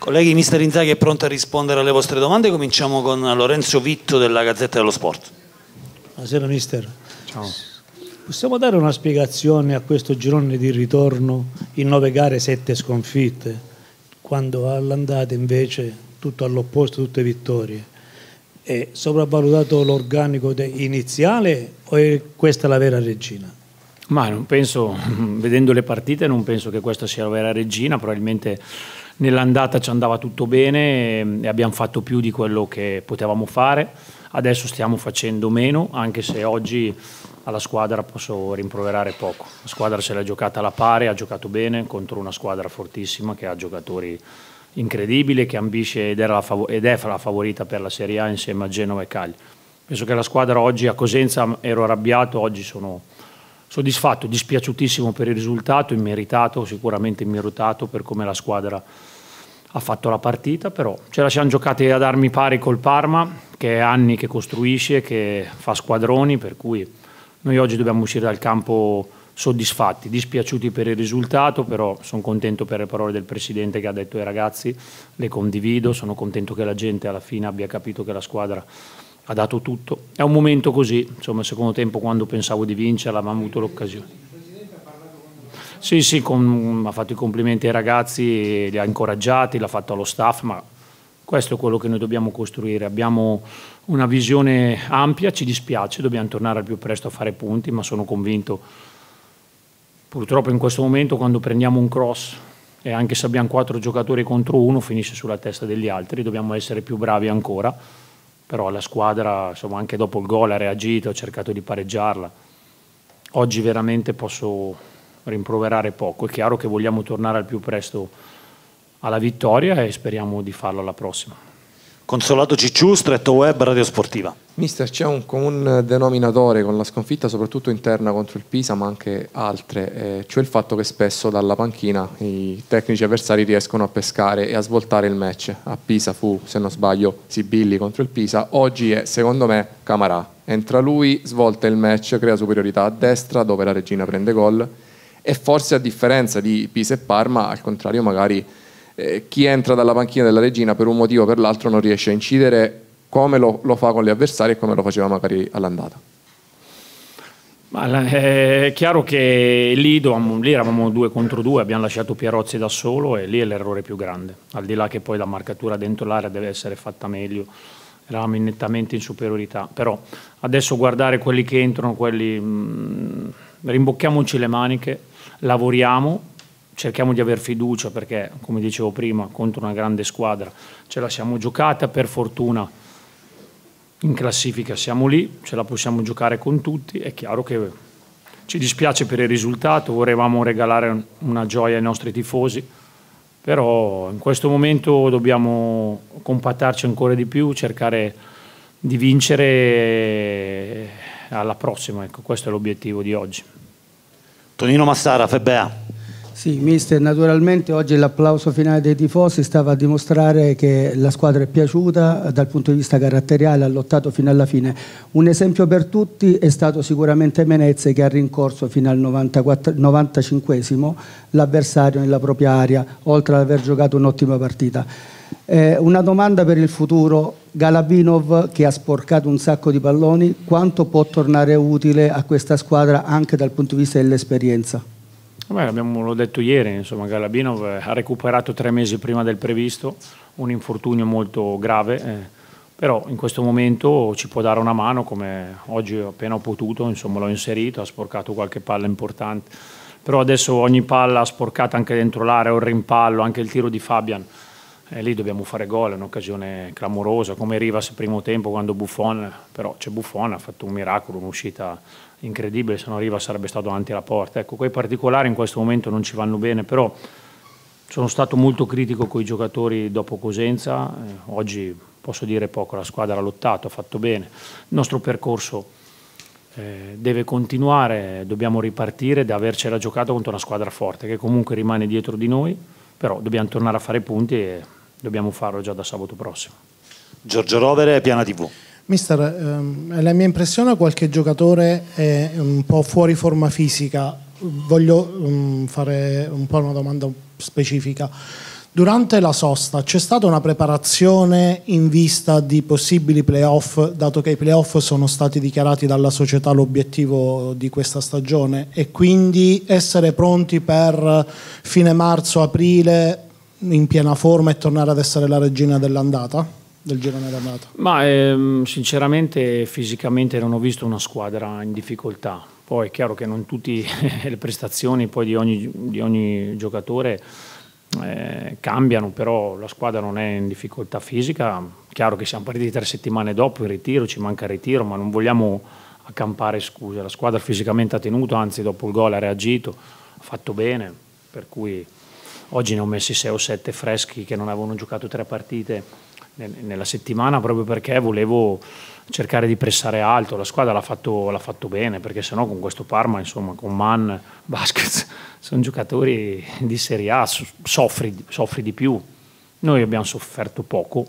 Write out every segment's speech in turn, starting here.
Colleghi, mister Inzaghi è pronto a rispondere alle vostre domande. Cominciamo con Lorenzo Vitto della Gazzetta dello Sport. Buonasera mister. Ciao. Possiamo dare una spiegazione a questo girone di ritorno in nove gare, sette sconfitte, quando all'andata invece tutto all'opposto, tutte vittorie? È sopravvalutato l'organico iniziale o è questa la vera regina? Ma non penso, vedendo le partite, non penso che questa sia la vera regina, probabilmente nell'andata ci andava tutto bene e abbiamo fatto più di quello che potevamo fare, adesso stiamo facendo meno, anche se oggi alla squadra posso rimproverare poco. La squadra se l'ha giocata alla pari, ha giocato bene contro una squadra fortissima che ha giocatori incredibili, che ambisce ed, la ed è la favorita per la Serie A insieme a Genova e Cagliari. Penso che la squadra oggi a Cosenza ero arrabbiato, oggi sono soddisfatto, dispiaciutissimo per il risultato, immeritato, sicuramente immeritato per come la squadra ha fatto la partita, però ce la siamo giocati ad armi pari col Parma, che è anni che costruisce, che fa squadroni, per cui noi oggi dobbiamo uscire dal campo soddisfatti, dispiaciuti per il risultato, però sono contento per le parole del Presidente che ha detto ai ragazzi, le condivido, sono contento che la gente alla fine abbia capito che la squadra ha dato tutto. È un momento così, insomma, secondo tempo quando pensavo di vincerla, ma avuto l'occasione. Sì, sì, con, ha fatto i complimenti ai ragazzi, li ha incoraggiati, l'ha fatto allo staff, ma questo è quello che noi dobbiamo costruire. Abbiamo una visione ampia, ci dispiace, dobbiamo tornare al più presto a fare punti, ma sono convinto, purtroppo in questo momento quando prendiamo un cross e anche se abbiamo quattro giocatori contro uno finisce sulla testa degli altri, dobbiamo essere più bravi ancora, però la squadra insomma, anche dopo il gol ha reagito, ha cercato di pareggiarla. Oggi veramente posso rimproverare poco, è chiaro che vogliamo tornare al più presto alla vittoria e speriamo di farlo alla prossima. Consolato Cicciù, Stretto Web, Radio Sportiva. Mister, c'è un comune denominatore con la sconfitta soprattutto interna contro il Pisa, ma anche altre, eh, cioè il fatto che spesso dalla panchina i tecnici avversari riescono a pescare e a svoltare il match. A Pisa fu, se non sbaglio, Sibilli contro il Pisa, oggi è secondo me Camarà. Entra lui, svolta il match, crea superiorità a destra dove la regina prende gol e forse a differenza di Pisa e Parma, al contrario magari eh, chi entra dalla panchina della regina per un motivo o per l'altro non riesce a incidere come lo, lo fa con gli avversari e come lo faceva magari all'andata. Ma è chiaro che lì, dovevamo, lì, eravamo due contro due, abbiamo lasciato Pierozzi da solo e lì è l'errore più grande. Al di là che poi la marcatura dentro l'area deve essere fatta meglio, eravamo nettamente in superiorità. Però adesso guardare quelli che entrano, quelli, mh, mm, rimbocchiamoci le maniche, lavoriamo cerchiamo di aver fiducia perché, come dicevo prima, contro una grande squadra ce la siamo giocata, per fortuna in classifica siamo lì, ce la possiamo giocare con tutti, è chiaro che ci dispiace per il risultato, vorremmo regalare una gioia ai nostri tifosi, però in questo momento dobbiamo compattarci ancora di più, cercare di vincere alla prossima, ecco, questo è l'obiettivo di oggi. Tonino Massara, FBA. Sì, mister, naturalmente oggi l'applauso finale dei tifosi stava a dimostrare che la squadra è piaciuta dal punto di vista caratteriale, ha lottato fino alla fine. Un esempio per tutti è stato sicuramente Menezze che ha rincorso fino al 95esimo l'avversario nella propria area, oltre ad aver giocato un'ottima partita. Eh, una domanda per il futuro, Galabinov che ha sporcato un sacco di palloni, quanto può tornare utile a questa squadra anche dal punto di vista dell'esperienza? Abbiamo, l'ho detto ieri, insomma, Galabinov ha recuperato tre mesi prima del previsto, un infortunio molto grave, eh, però in questo momento ci può dare una mano, come oggi appena ho potuto, insomma, l'ho inserito, ha sporcato qualche palla importante, però adesso ogni palla sporcata anche dentro l'area, un rimpallo, anche il tiro di Fabian, eh, lì dobbiamo fare gol, è un'occasione clamorosa, come Rivas primo tempo quando Buffon, però c'è Buffon, ha fatto un miracolo, un'uscita incredibile, se non arriva sarebbe stato davanti alla porta. Ecco, quei particolari in questo momento non ci vanno bene, però sono stato molto critico con i giocatori dopo Cosenza, eh, oggi posso dire poco, la squadra ha lottato, ha fatto bene, il nostro percorso eh, deve continuare, dobbiamo ripartire da avercela giocato contro una squadra forte che comunque rimane dietro di noi, però dobbiamo tornare a fare punti e dobbiamo farlo già da sabato prossimo. Giorgio Rovere, Piana TV. Mister, ehm, la mia impressione qualche giocatore è un po' fuori forma fisica. Voglio um, fare un po' una domanda specifica. Durante la sosta c'è stata una preparazione in vista di possibili playoff, dato che i playoff sono stati dichiarati dalla società l'obiettivo di questa stagione e quindi essere pronti per fine marzo-aprile in piena forma e tornare ad essere la regina dell'andata, del girone d'andata? Ma ehm, sinceramente fisicamente non ho visto una squadra in difficoltà. Poi è chiaro che non tutte le prestazioni di ogni, di ogni giocatore eh, cambiano, però la squadra non è in difficoltà fisica. Chiaro che siamo partiti tre settimane dopo in ritiro, ci manca il ritiro, ma non vogliamo accampare scuse. La squadra fisicamente ha tenuto, anzi dopo il gol ha reagito, ha fatto bene, per cui oggi ne ho messi 6 o 7 freschi che non avevano giocato tre partite nella settimana proprio perché volevo cercare di pressare alto, la squadra l'ha fatto, l'ha fatto bene perché sennò con questo Parma, insomma, con Mann, Basket, sono giocatori di Serie A, soffri, soffri di più. Noi abbiamo sofferto poco,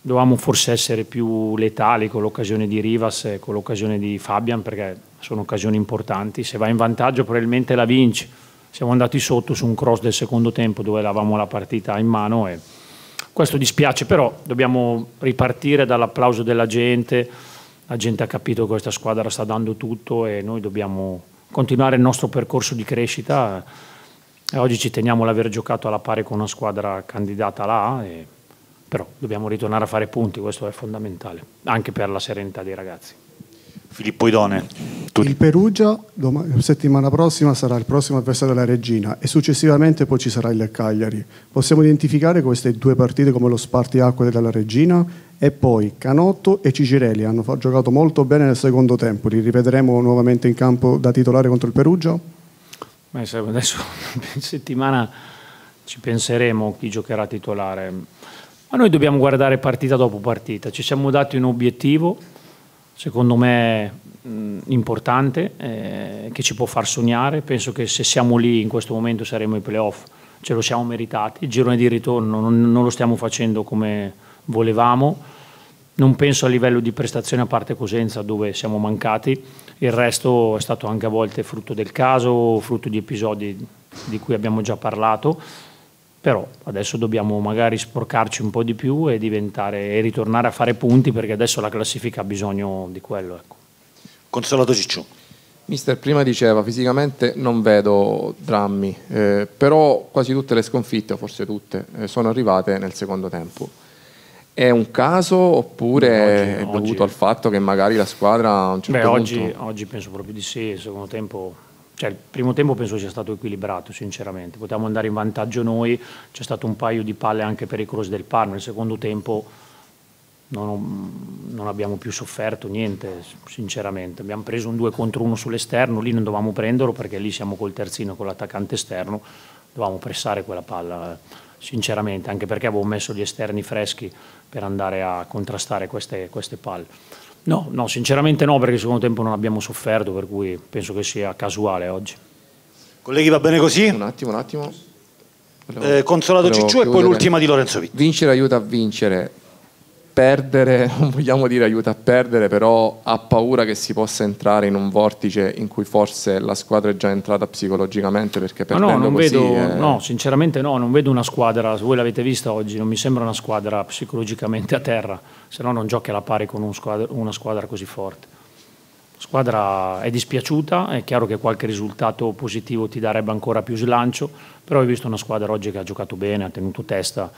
dovevamo forse essere più letali con l'occasione di Rivas e con l'occasione di Fabian perché sono occasioni importanti, se vai in vantaggio probabilmente la vinci. Siamo andati sotto su un cross del secondo tempo dove avevamo la partita in mano e questo dispiace, però dobbiamo ripartire dall'applauso della gente, la gente ha capito che questa squadra sta dando tutto e noi dobbiamo continuare il nostro percorso di crescita. E oggi ci teniamo ad aver giocato alla pari con una squadra candidata là, e, però dobbiamo ritornare a fare punti, questo è fondamentale, anche per la serenità dei ragazzi. Filippo Idone. Tu. Il Perugia domani, settimana prossima sarà il prossimo avversario della Regina e successivamente poi ci sarà il Cagliari. Possiamo identificare queste due partite come lo spartiacque della Regina e poi Canotto e Cicirelli hanno giocato molto bene nel secondo tempo. Li rivedremo nuovamente in campo da titolare contro il Perugia? Beh, adesso in settimana ci penseremo chi giocherà titolare. Ma noi dobbiamo guardare partita dopo partita. Ci siamo dati un obiettivo secondo me mh, importante, eh, che ci può far sognare. Penso che se siamo lì in questo momento saremo ai playoff, ce lo siamo meritati. Il girone di ritorno non, non lo stiamo facendo come volevamo. Non penso a livello di prestazione a parte Cosenza dove siamo mancati, il resto è stato anche a volte frutto del caso, frutto di episodi di cui abbiamo già parlato però adesso dobbiamo magari sporcarci un po' di più e, e ritornare a fare punti perché adesso la classifica ha bisogno di quello. Ecco. Consolato Cicciù. Mister prima diceva fisicamente non vedo drammi, eh, però quasi tutte le sconfitte, forse tutte, eh, sono arrivate nel secondo tempo. È un caso oppure oggi, è dovuto oggi. al fatto che magari la squadra a un certo Beh, punto... Oggi, oggi penso proprio di sì, il secondo tempo cioè, il primo tempo penso sia stato equilibrato, sinceramente. Potevamo andare in vantaggio noi, c'è stato un paio di palle anche pericolose del Parma. Nel secondo tempo non, non, abbiamo più sofferto niente, sinceramente. Abbiamo preso un 2 contro 1 sull'esterno, lì non dovevamo prenderlo perché lì siamo col terzino, con l'attaccante esterno, dovevamo pressare quella palla, sinceramente, anche perché avevo messo gli esterni freschi per andare a contrastare queste, queste palle. No, no, sinceramente no, perché il secondo tempo non abbiamo sofferto, per cui penso che sia casuale oggi. Colleghi, va bene così? Un attimo, un attimo. Volevo, eh, Consolato Cicciu e poi l'ultima di Lorenzo Vitti. Vincere aiuta a vincere perdere, non vogliamo dire aiuta a perdere, però ha paura che si possa entrare in un vortice in cui forse la squadra è già entrata psicologicamente perché perdendo no, no, così vedo, è... no, sinceramente no, non vedo una squadra, voi l'avete vista oggi, non mi sembra una squadra psicologicamente a terra, se no non giochi alla pari con un squadra, una squadra così forte. La squadra è dispiaciuta, è chiaro che qualche risultato positivo ti darebbe ancora più slancio, però hai visto una squadra oggi che ha giocato bene, ha tenuto testa,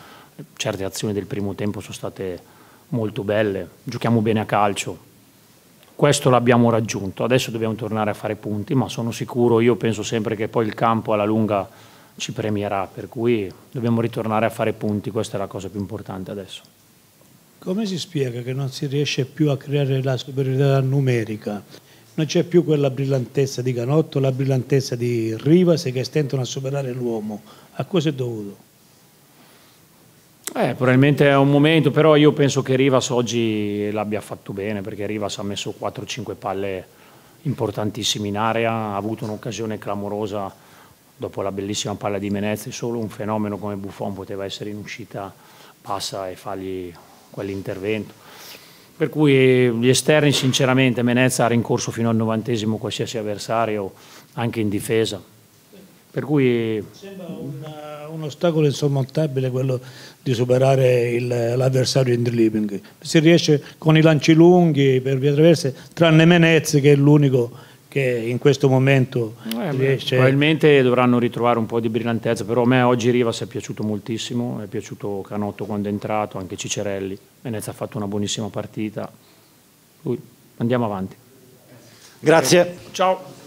certe azioni del primo tempo sono state molto belle, giochiamo bene a calcio. Questo l'abbiamo raggiunto, adesso dobbiamo tornare a fare punti, ma sono sicuro, io penso sempre che poi il campo alla lunga ci premierà, per cui dobbiamo ritornare a fare punti, questa è la cosa più importante adesso. Come si spiega che non si riesce più a creare la superiorità numerica? Non c'è più quella brillantezza di Canotto, la brillantezza di Rivas che stentano a superare l'uomo. A cosa è dovuto? Eh, probabilmente è un momento, però io penso che Rivas oggi l'abbia fatto bene perché Rivas ha messo 4-5 palle importantissime in area, ha avuto un'occasione clamorosa dopo la bellissima palla di Menezzi, solo un fenomeno come Buffon poteva essere in uscita, passa e fargli quell'intervento. Per cui gli esterni sinceramente Menezza ha rincorso fino al novantesimo qualsiasi avversario, anche in difesa. Per cui... Sembra un, un ostacolo insormontabile quello di superare il, l'avversario in dribbling. Si riesce con i lanci lunghi per via traverse, tranne Menez che è l'unico che in questo momento Eh, riesce... Probabilmente dovranno ritrovare un po' di brillantezza, però a me oggi Rivas è piaciuto moltissimo, è piaciuto Canotto quando è entrato, anche Cicerelli, Venezia ha fatto una buonissima partita. Andiamo avanti. Grazie. Ciao.